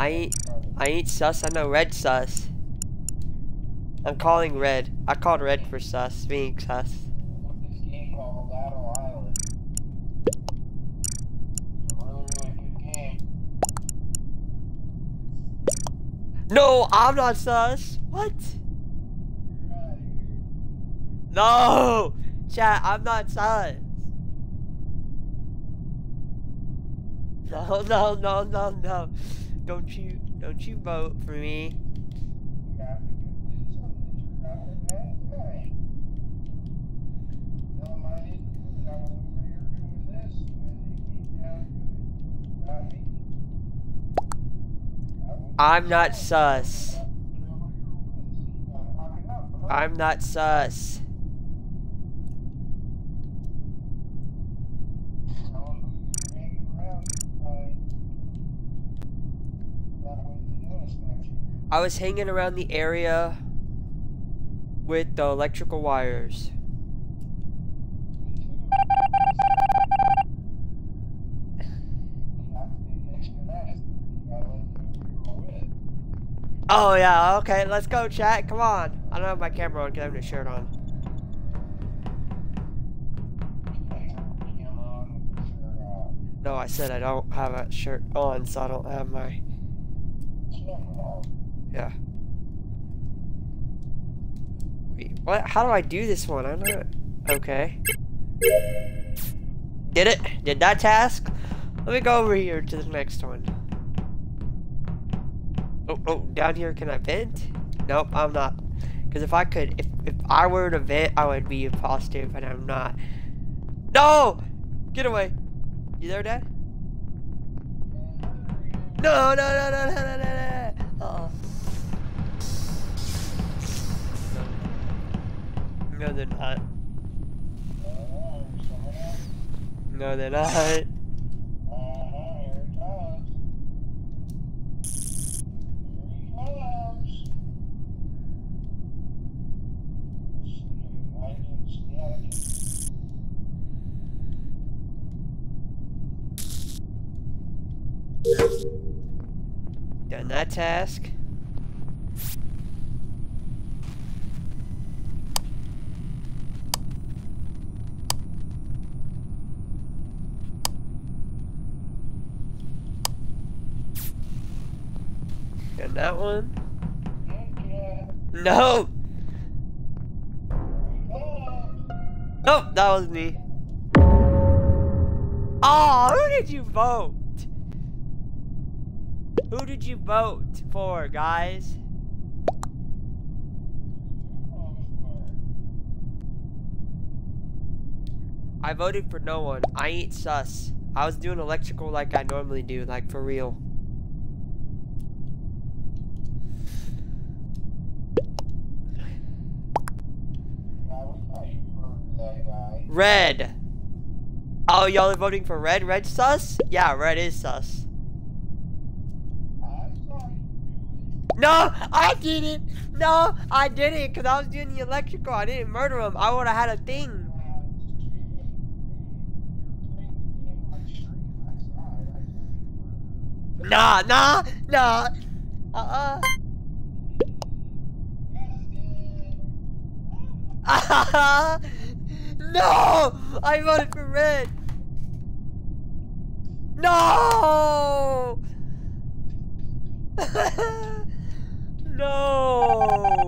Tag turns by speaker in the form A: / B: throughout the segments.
A: I ain't, I ain't sus. I know red sus. I'm calling red. I called red for sus, being sus. No, I'm not sus. What? No, chat. I'm not sus. No, no, no, no, no. Don't you, don't you vote for me.
B: I'm not sus. I'm not that you're not the bad guy. Tell them I didn't do it. I was over here doing this, and they came down to it. Not me. I won't
A: I'm
B: do
A: not
B: that.
A: sus.
B: Get over here and see. I'm hocking up, huh?
A: I'm not sus.
B: Tell 'em who you're hanging around with, uh, that way they know it's not you.
A: I was hanging around the area with the electrical wires. Oh yeah, okay, let's go chat, come on. I don't have my camera on because I have no shirt on. No, I said I don't have a shirt on, so I don't have my, yeah. Wait, what, how do I do this one? I'm not, okay. Did it? Did that task? Let me go over here to the next one. Oh, oh, down here, can I vent? Nope, I'm not. Because if I could, if, if I were to vent, I would be positive, and I'm not. No! Get away. You there, Dad? No, no, no, no, no, no, no, no. Uh-uh. No, they're not. No, they're not. Done that task. That one. No! Nope, that was me. Oh, who did you vote? Who did you vote for, guys? I voted for no one. I ain't sus. I was doing electrical like I normally do, like for real. Red. Oh, y'all are voting for red? Red sus? Yeah, red is sus. No, I didn't. No, I didn't because I was doing the electrical. I didn't murder him. I would have had a thing. Nah, nah, nah. Uh-uh. no! I voted for red. No! no!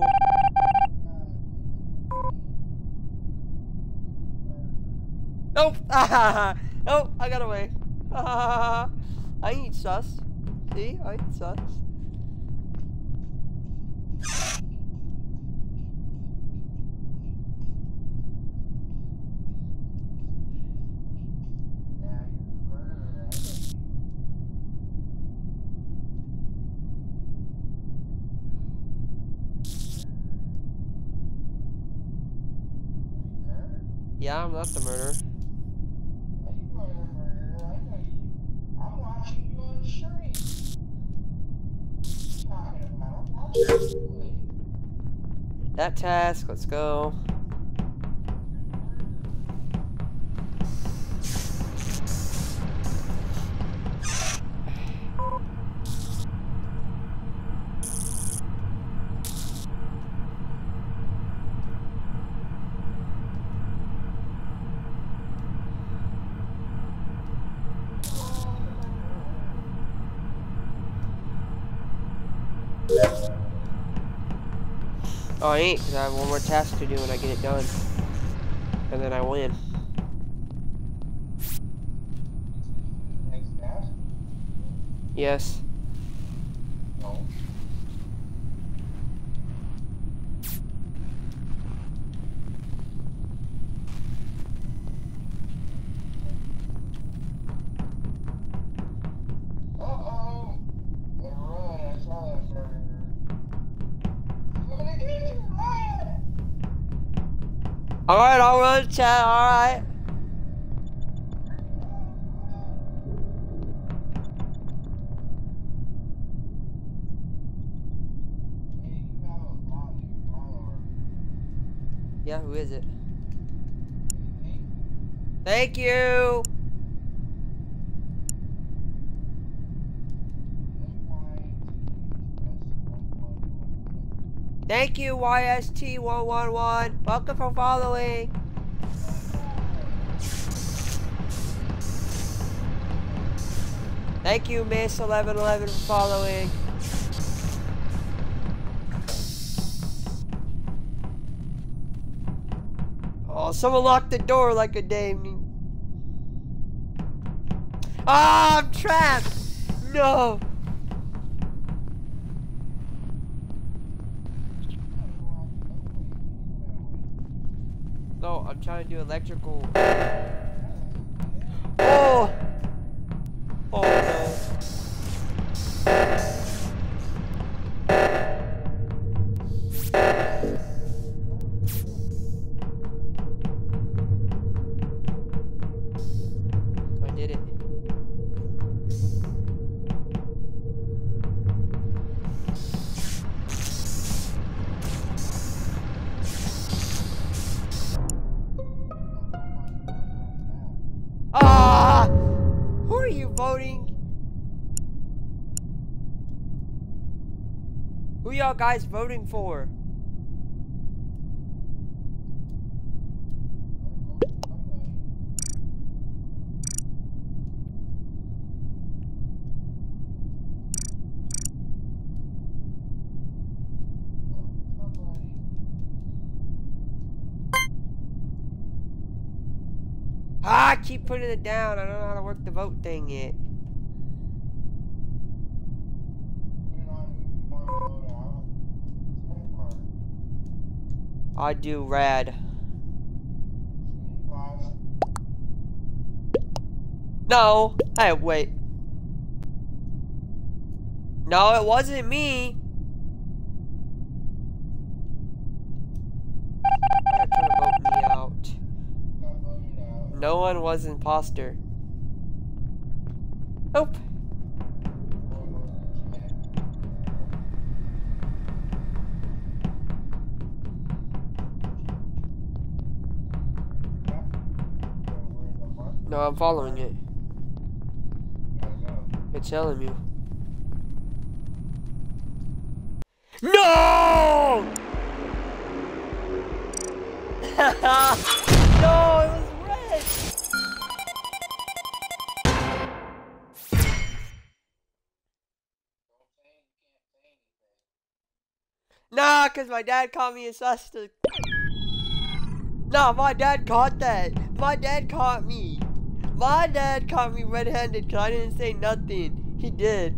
A: Nope! nope, I got away. I ain't sus. See? I ain't sus. Yeah, I'm not the murderer. That task, let's go. Because I have one more task to do and I get it done. And then I win. Yes. Alright, chat, alright.
B: Hey, you have a bot new follower.
A: Yeah, who is it? Thank you! Thank you, YST111. Welcome for following. Thank you, Miss1111 for following. Oh, someone locked the door like a damn. Ah, I'm trapped! No! No, I'm trying to do electrical. Guys voting for? Ah, I keep putting it down. I don't know how to work the vote thing yet. I do rad. No. Hey, wait. No, it wasn't me. No one was imposter. Nope. No, I'm following it. It's telling you. No! no, it was red. Nah, cause my dad caught me in Suster. Nah, my dad caught that. My dad caught me. My dad caught me red-handed because I didn't say nothing. He did.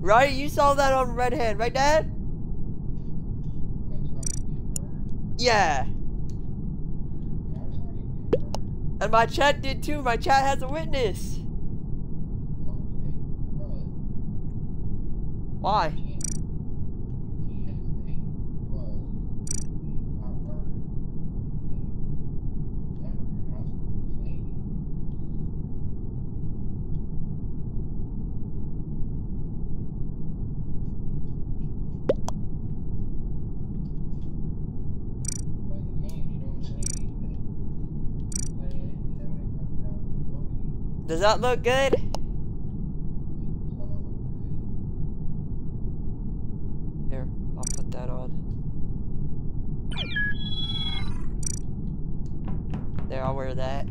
A: Right? You saw that on red hand, right, Dad? Yeah. And my chat did too. My chat has a witness. Why? Does that look good? Here, I'll put that on. There, I'll wear that.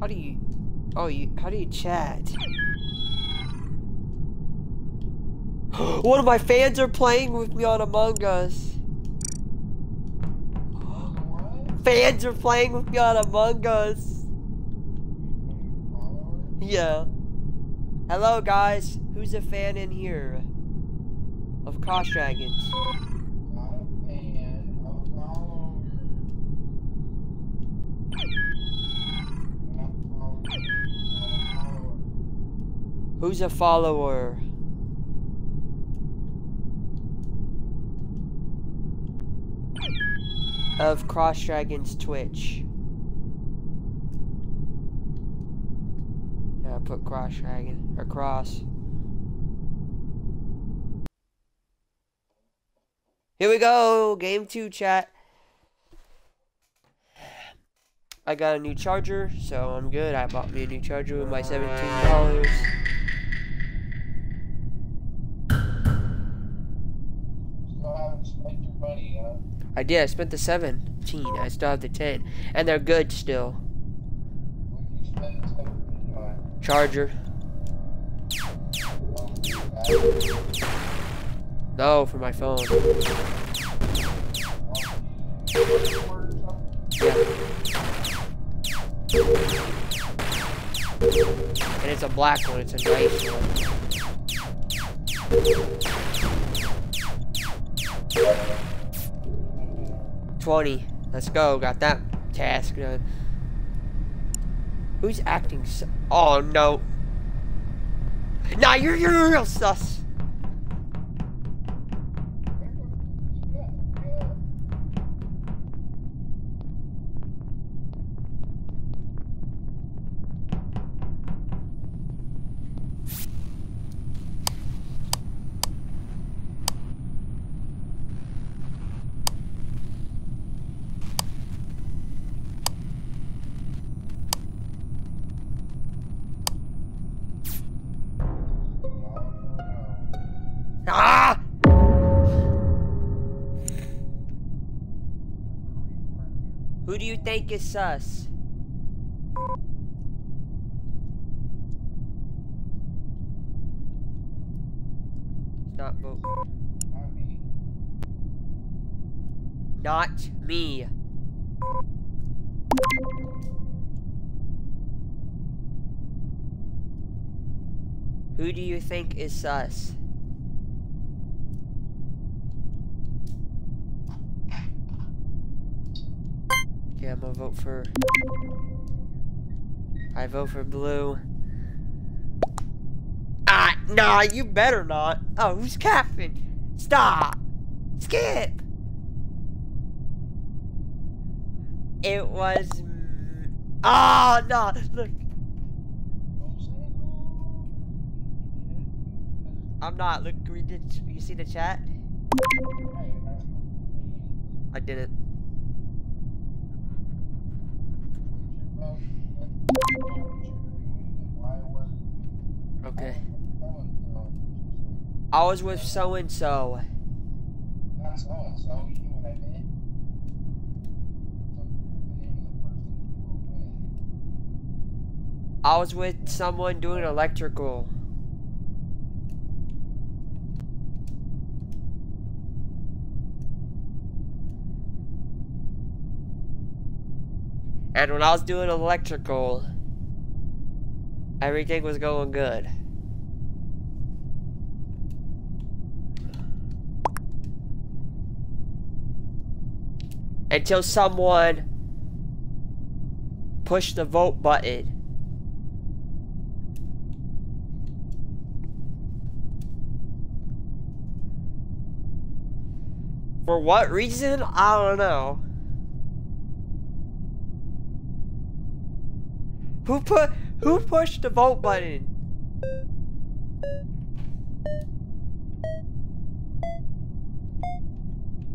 A: How do you? Oh, you. How do you chat? One of my fans are playing with me on Among Us. Fans are playing with me on Among Us. Yeah. Hello, guys. Who's a fan in here? Of Cross Dragons. Who's a follower? Of Cross Dragons Twitch. Yeah, I put Cross Dragon. Or Cross. Here we go! Game 2 chat. I got a new charger, so I'm good. I bought me a new charger with my $17. I did. I spent the 17. I still have the 10. And they're good still. Charger. No, for my phone. Yeah. And it's a black one. It's a nice one. Twenty. Let's go. Got that task done. Who's acting so? Oh no. Nah, you're you're real sus. Think is sus? Not vote. Not me. Who do you think is sus? Okay, I'm gonna vote for. I vote for blue. Ah, nah, you better not. Oh, who's capping? Stop. Skip. It was. mm, Oh, no. Look, I'm not. Look, we did. You see the chat? I didn't. Okay. I was with so and so.
B: I
A: was with someone doing electrical. And when I was doing electrical, everything was going good. Until someone pushed the vote button. For what reason? I don't know. Who put who pushed the vote button?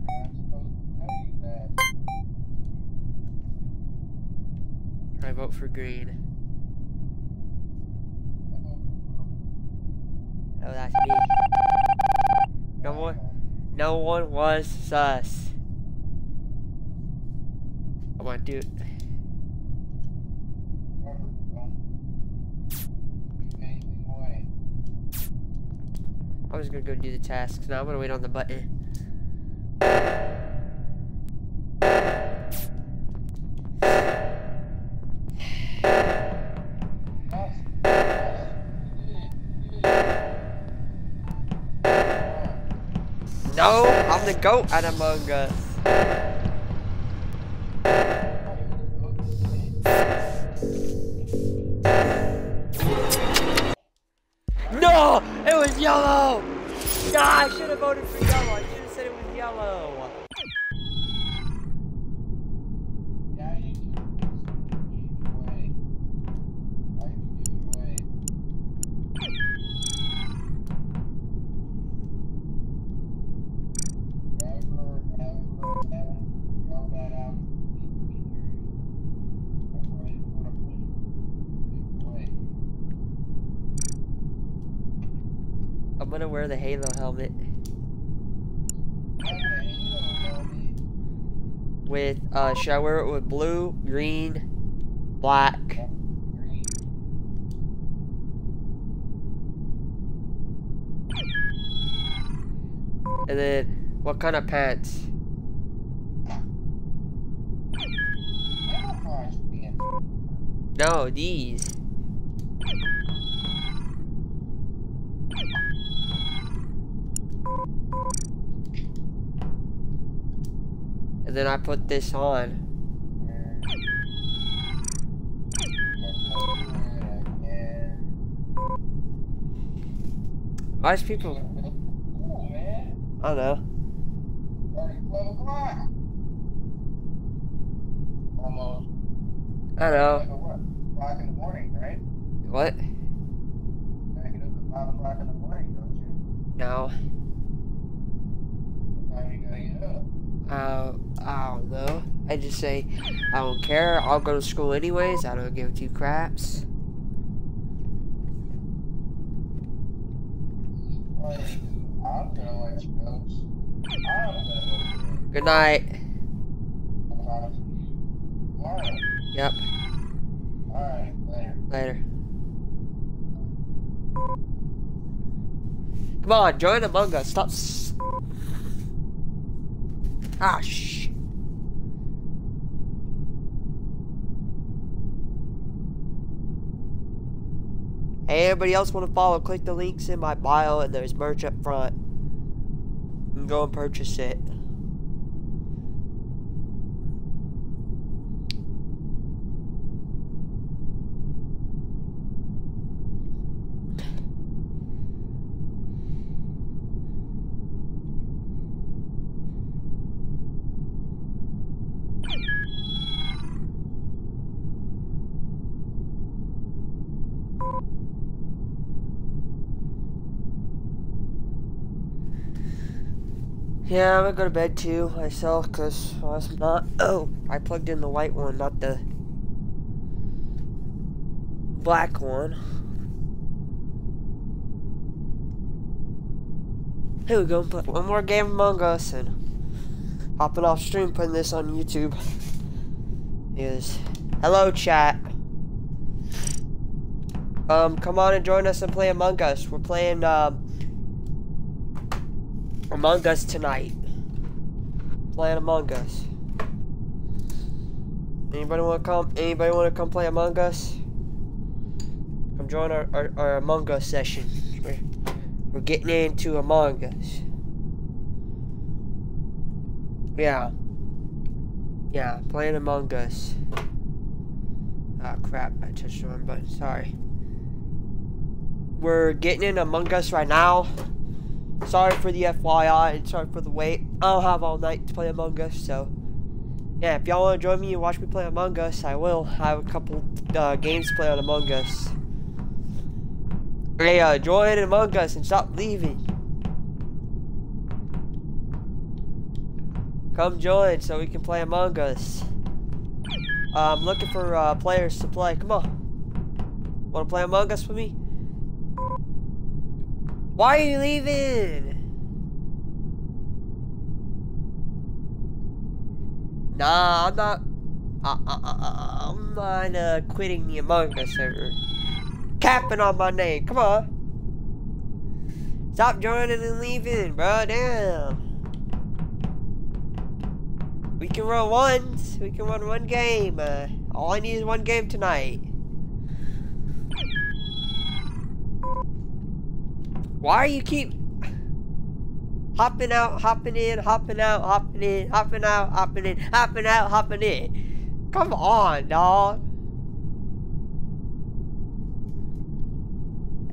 B: I'm supposed to tell you that.
A: I vote for green. Oh, that's me. No one, no one was sus. I want to do. I was gonna go do the tasks. Now I'm gonna wait on the button. No, I'm the goat at Among Us. Uh, should I wear it with blue, green, black? And then, what kind of pants? No, these. And then I put this on. Why is people? I don't know.
B: Already 12 o'clock. Almost.
A: I know.
B: Like what? O'clock in the morning, right?
A: What?
B: Gotta get up at 5 o'clock in the morning, don't you?
A: No.
B: What time you gotta get up?
A: Uh, I don't know. I just say, I don't care. I'll go to school anyways. I don't give two craps. Good night. Yep.
B: Later.
A: Later. Come on, join Among Us. Stop. Ah, shh. Hey, everybody else want to follow? Click the links in my bio, and there's merch up front. Can go and purchase it. Yeah, I'm gonna go to bed too myself because I was not. Oh, I plugged in the white one, not the black one. Here we go. One more game Among Us and hopping off stream, putting this on YouTube. Is hello chat. Um, come on and join us and play Among Us. We're playing um. Among Us tonight. Playing Among Us. Anybody want to come? Anybody want to come play Among Us? Come join our, our, our Among Us session. We're, we're getting into Among Us. Yeah. Yeah, playing Among Us. Ah, crap. I touched the wrong button. Sorry. We're getting in Among Us right now. Sorry for the FYI and sorry for the wait. I don't have all night to play Among Us, so yeah. If y'all want to join me and watch me play Among Us, I will. I have a couple uh, games to play on Among Us. Hey, uh, join Among Us and stop leaving. Come join so we can play Among Us. Uh, I'm looking for uh, players to play. Come on. Want to play Among Us with me? Why are you leaving? Nah, I'm not. Uh, uh, uh, I'm not uh, quitting the Among Us server. Capping on my name. Come on. Stop joining and leaving, bro. Damn. We can run once. We can run one game. Uh, all I need is one game tonight. Why you keep hopping out, hopping in, hopping out, hopping in, hopping out, hopping in, hopping out, hopping in? Come on, dog.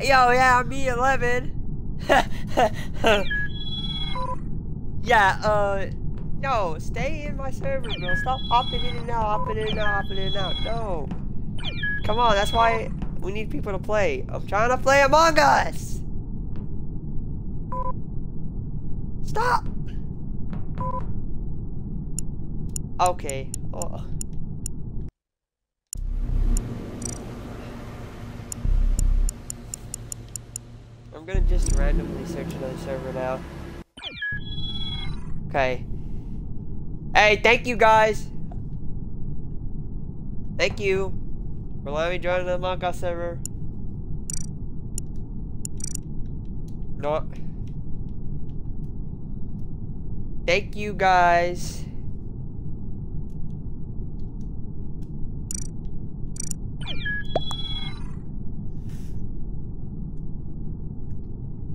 A: Yo, yeah, I'm me 11. yeah, uh, no, stay in my server, bro. Stop hopping in and out, hopping in and out, hopping in and out. No. Come on, that's why we need people to play. I'm trying to play Among Us. Stop! Okay. Oh. I'm gonna just randomly search another server now. Okay. Hey, thank you guys! Thank you for letting me join the Among server. No. Thank you guys.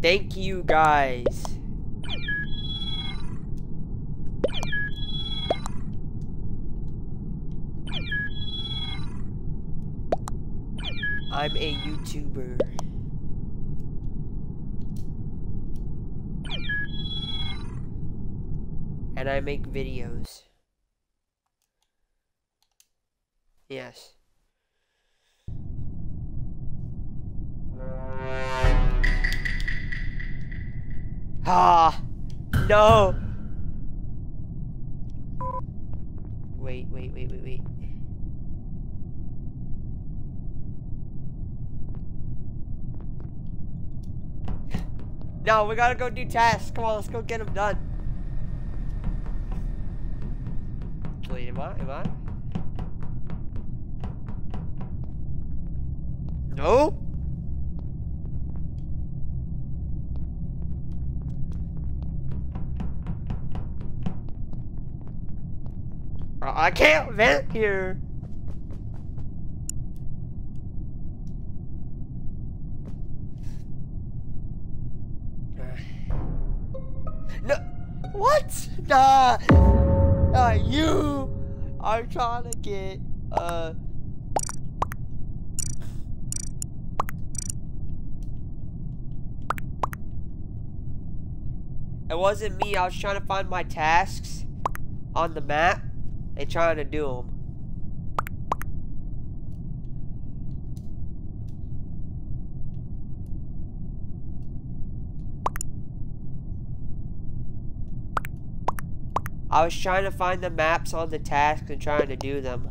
A: Thank you guys. I'm a YouTuber. And I make videos. Yes. Ah! No! Wait, wait, wait, wait, wait. No, we gotta go do tasks. Come on, let's go get them done. I? Am I? No? I can't vent here. No, what? Nah, nah, you are trying to get, uh, It wasn't me, I was trying to find my tasks on the map and trying to do them. I was trying to find the maps on the task and trying to do them.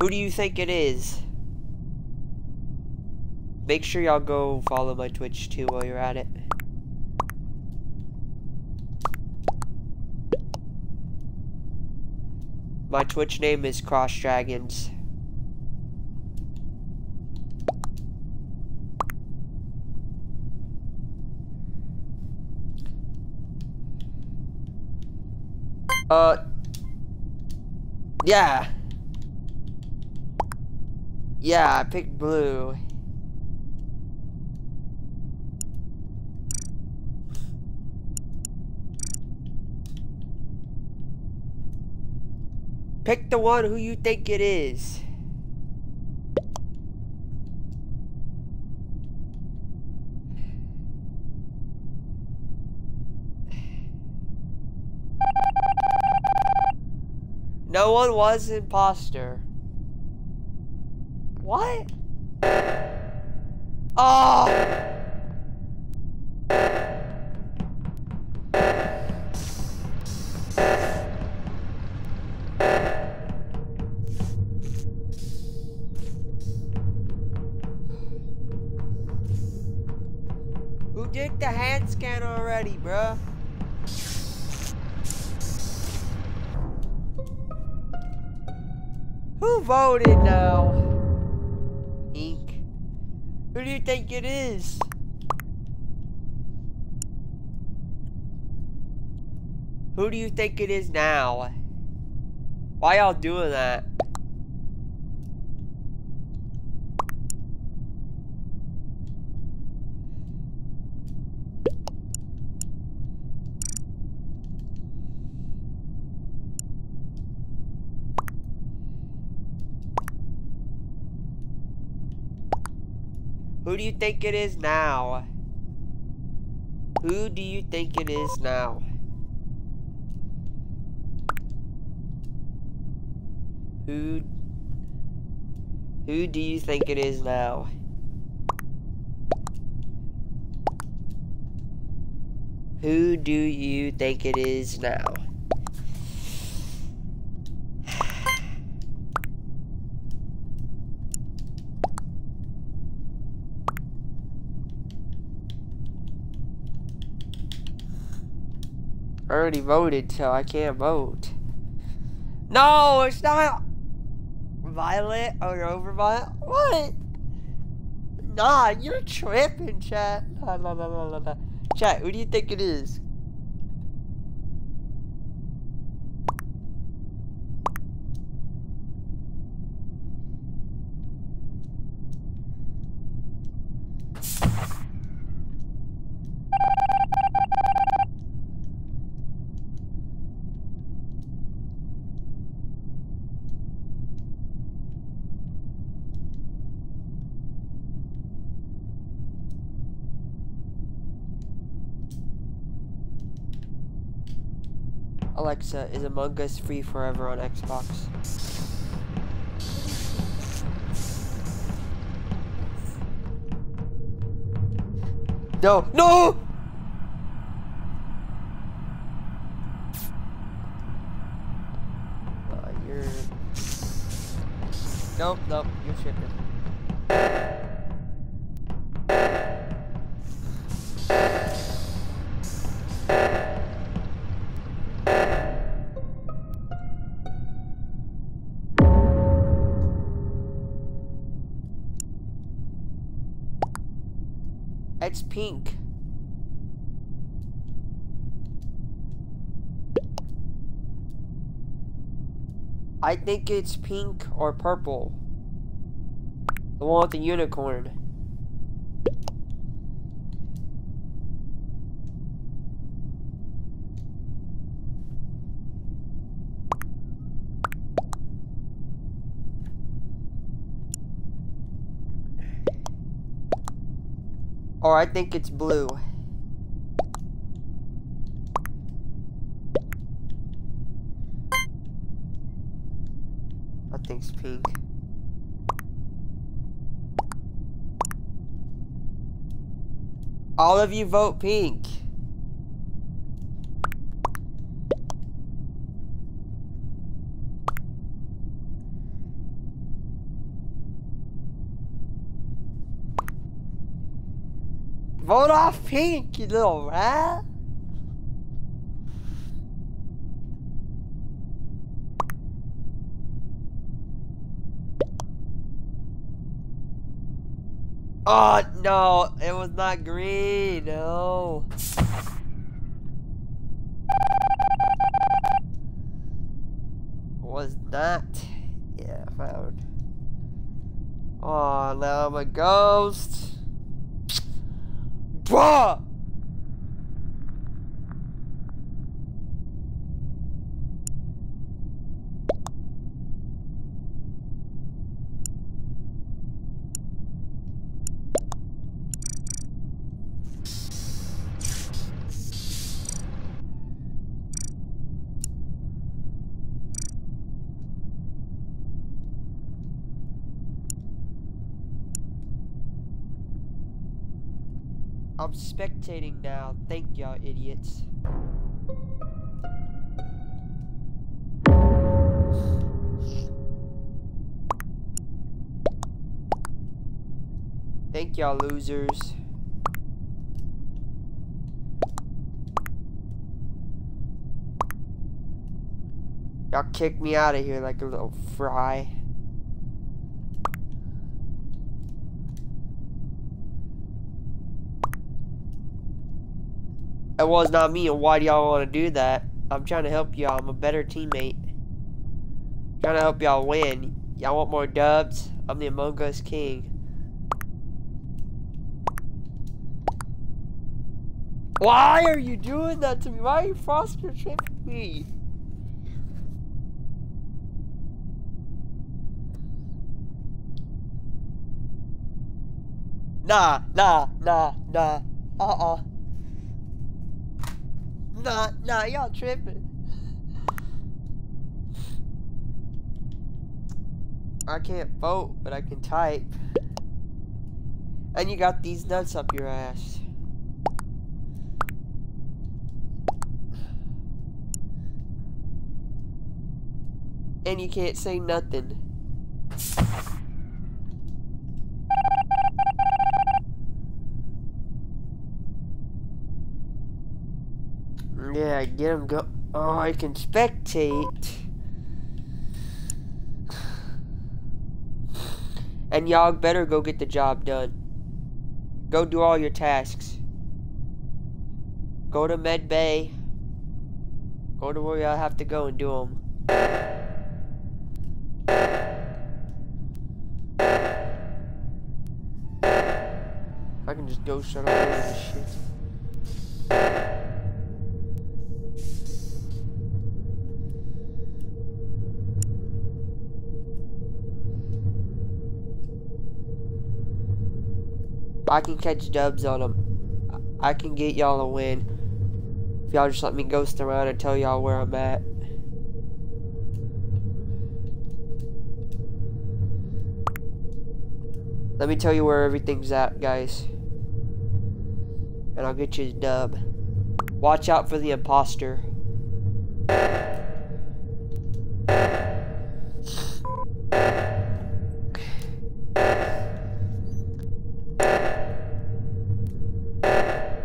A: Who do you think it is? Make sure y'all go follow my Twitch too while you're at it. My Twitch name is Cross Dragons. Uh, yeah. Yeah, I picked blue. Pick the one who you think it is. No one was imposter. What? Oh! Who did the hand scan already, bruh? Voted now? Ink. Who do you think it is? Who do you think it is now? Why y'all doing that? Who do you think it is now? Who do you think it is now? Who Who do you think it is now? Who do you think it is now? I already voted, so I can't vote. No, it's not Violet or over Violet. What? Nah, you're tripping, chat. Nah, nah, nah, nah, nah, nah. Chat, who do you think it is? Alexa, is Among Us free forever on Xbox? No, no! Uh, you're... Nope, nope, you're shipping. I think it's pink or purple. The one with the unicorn. Or I think it's blue. I pink. All of you vote pink. Vote off pink, you little rat. Oh, no, it was not green, no. Was not. Yeah, found. Oh, now I'm a ghost. Bruh! I'm now. Thank y'all, idiots. Thank y'all, losers. Y'all kicked me out of here like a little fry. It was not me, and why do y'all want to do that? I'm trying to help y'all. I'm a better teammate. trying to help y'all win. Y'all want more dubs? I'm the Among Us King. Why are you doing that to me? Why are you foster tripping me? Nah, nah, nah, nah. Uh-uh. Nah, nah, y'all tripping. I can't vote, but I can type. And you got these nuts up your ass. And you can't say nothing. Yeah, get him go. Oh, I can spectate. And y'all better go get the job done. Go do all your tasks. Go to Med Bay. Go to where y'all have to go and do them. I can just go shut off all this shit. I can catch dubs on them. I can get y'all a win. If y'all just let me ghost around and tell y'all where I'm at. Let me tell you where everything's at, guys. And I'll get you a dub. Watch out for the imposter.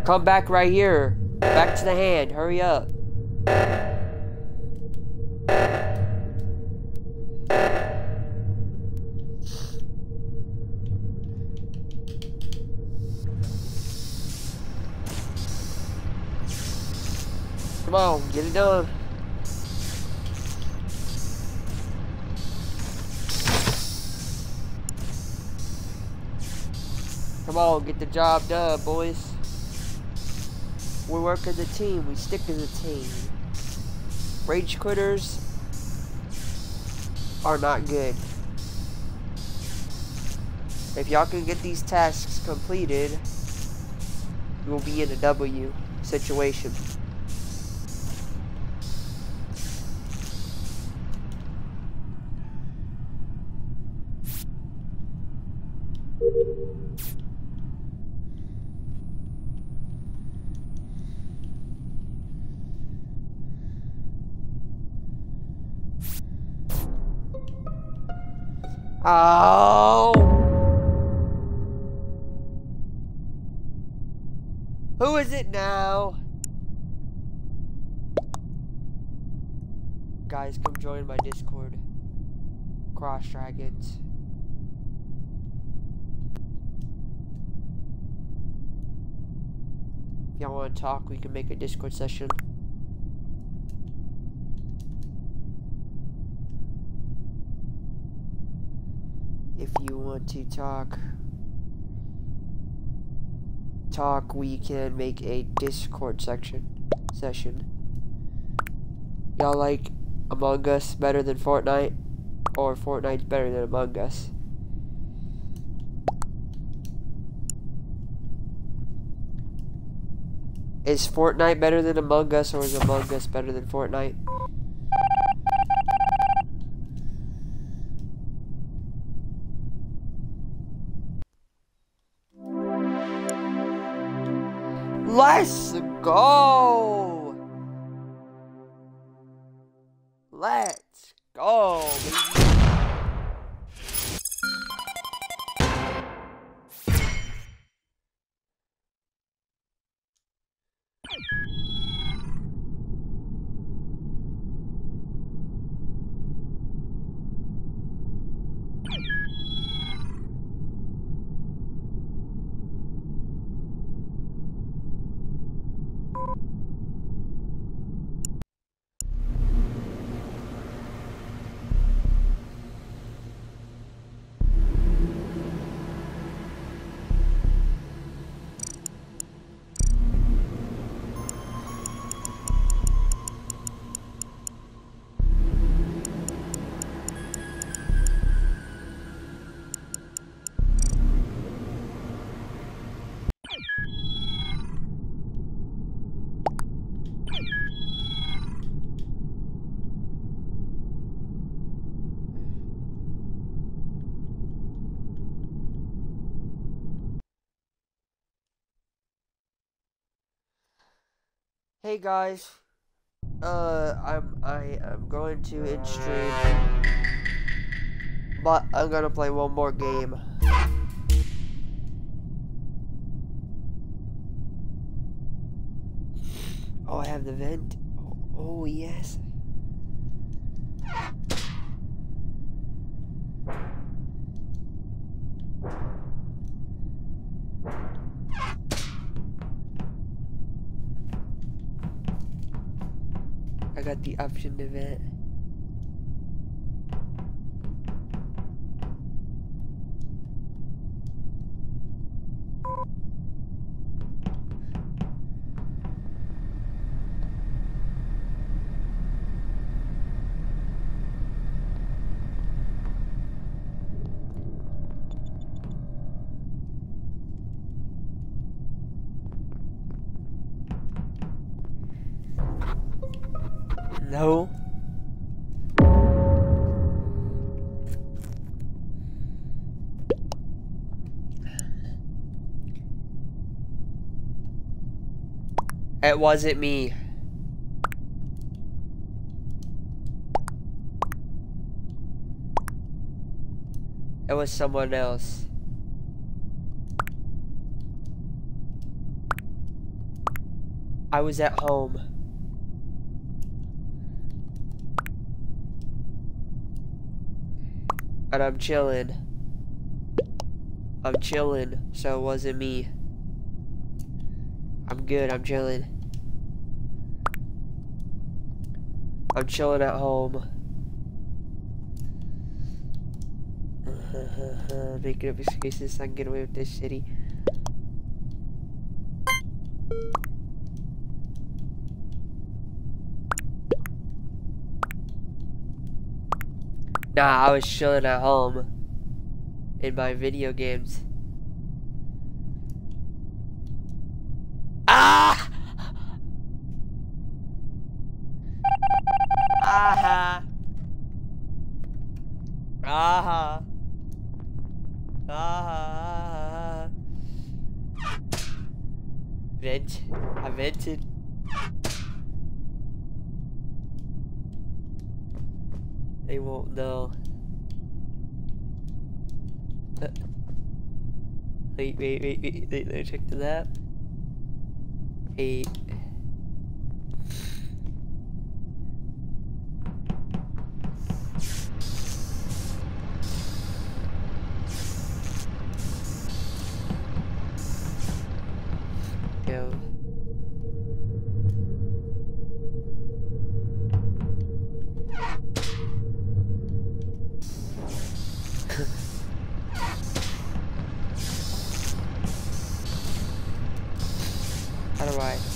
A: Come back right here. Back to the hand. Hurry up. Come on, get it done. Come on, get the job done, boys. We work as a team. We stick as a team. Rage quitters are not good. If y'all can get these tasks completed, you will be in a W situation. Oh. Who is it now? Guys, come join my Discord. Cross Dragons. If y'all want to talk, we can make a Discord session. If you want to talk talk we can make a discord section session. Y'all like among us better than fortnite or fortnite's better than among us? Is fortnite better than among us or is among us better than fortnite Let's go. Hey guys, uh, I'm I am going to end stream, but I'm gonna play one more game. Oh, I have the vent. Oh yes. The option to It wasn't me. It was someone else. I was at home. And I'm chilling. I'm chilling, so it wasn't me. I'm good, I'm chilling. I'm chilling at home. Making up excuses I can get away with this city. Nah, I was chilling at home in my video games. Ah! Aha! Aha! Aha! Vent. I vented. Uh, wait, wait, wait, wait, wait, let me check the map. Eight. How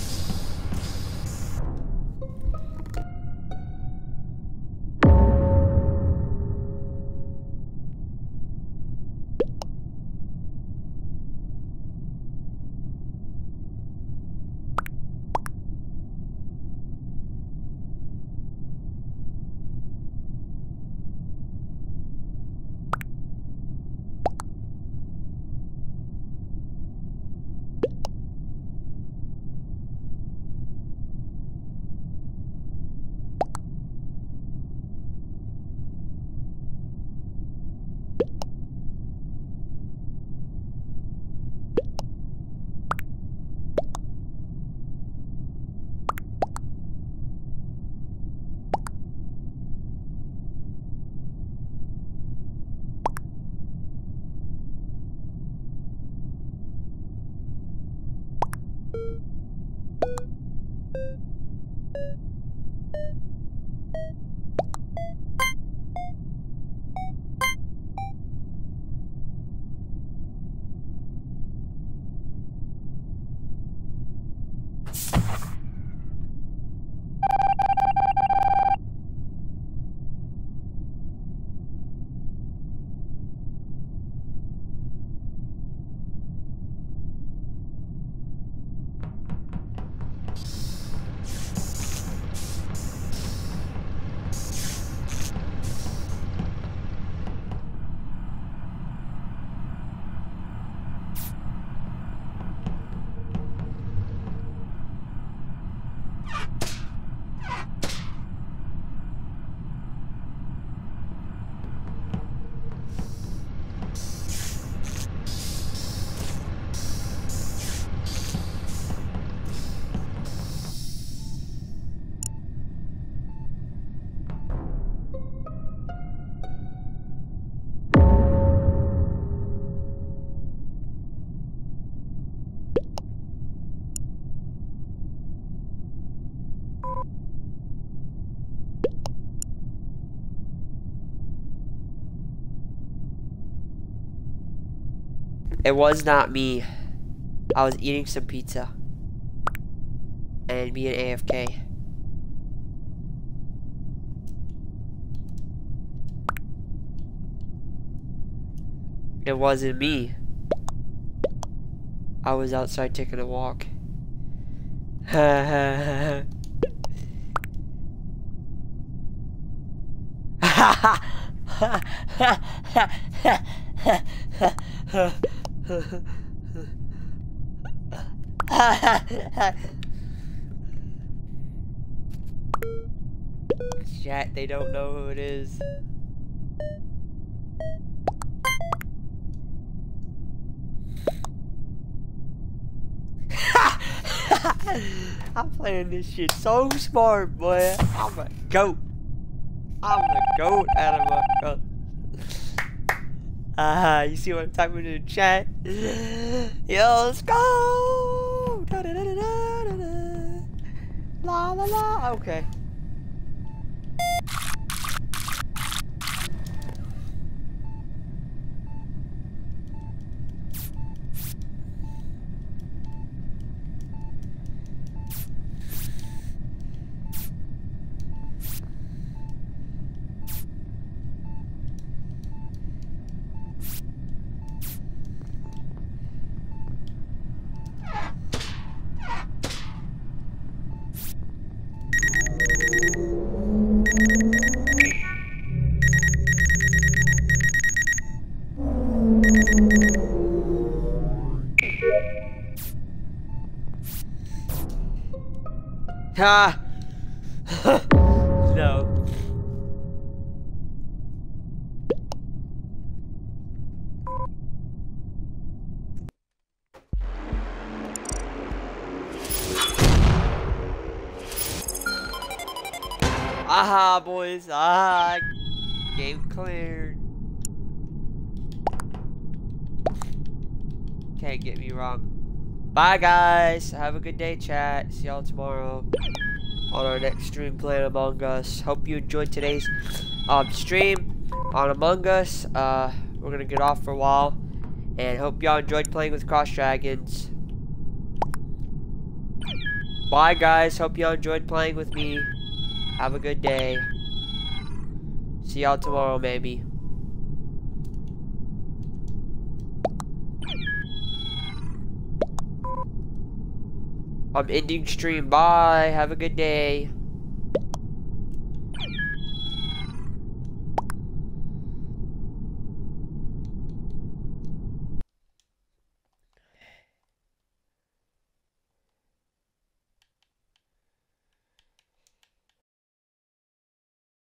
A: It was not me. I was eating some pizza. And being AFK. It wasn't me. I was outside taking a walk. Chat, they don't know who it is. I'm playing this shit so smart, boy. I'm a goat. I'm a goat out of my. Ah, uh, you see what I'm typing in the chat? Yo, let's go! Da, da, da, la la la. Okay. Ha! no. Aha, boys. Ah, game cleared. Can't get me wrong. Bye, guys. Have a good day, chat. See y'all tomorrow on our next stream playing Among Us. Hope you enjoyed today's um, stream on Among Us. Uh, we're going to get off for a while. And hope y'all enjoyed playing with Cross Dragons. Bye, guys. Hope y'all enjoyed playing with me. Have a good day. See y'all tomorrow, maybe. I'm ending stream. Bye. Have a good day.